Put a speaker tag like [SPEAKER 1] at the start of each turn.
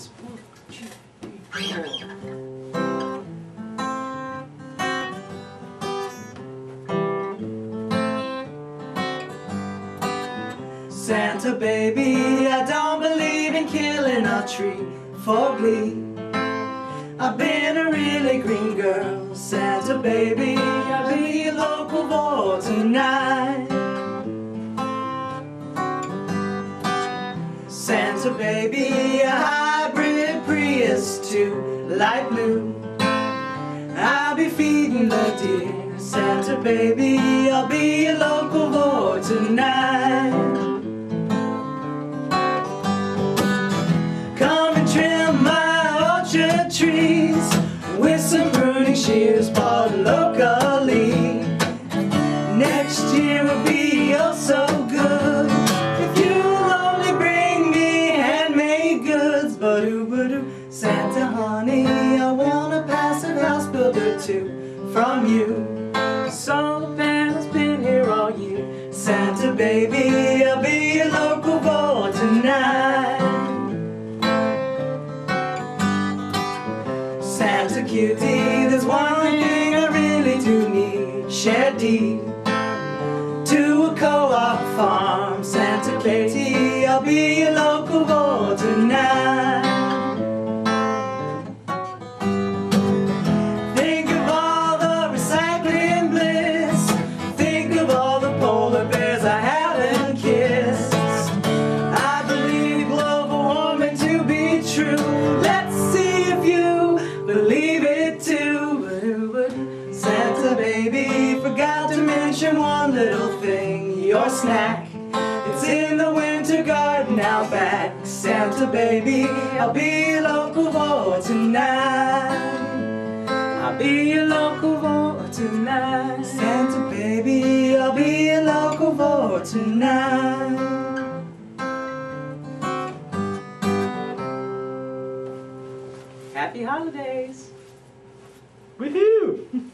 [SPEAKER 1] holidays. One, two, three, four. Santa baby, I don't believe in killing a tree for glee. I've been a really green girl, Santa baby, I'll be a local boy tonight. Santa baby, hybrid To light blue. I'll be feeding the deer, Santa baby, I'll be a local boy tonight. Come and trim my orchard trees with some pruning shears bought locally. Next year will be oh Honey, I want a passive house builder too from you. Solar panels been here all year. Santa baby, I'll be a local boy tonight. Santa cutie, there's one thing I really do need. Shed deed to a co-op farm. Santa Katie, I'll be a local one little thing. Your snack. It's in the winter garden out back. Santa baby, I'll be a local boy tonight. I'll be a local boy tonight. Santa baby, I'll be a local boy tonight. Happy holidays!
[SPEAKER 2] Woohoo!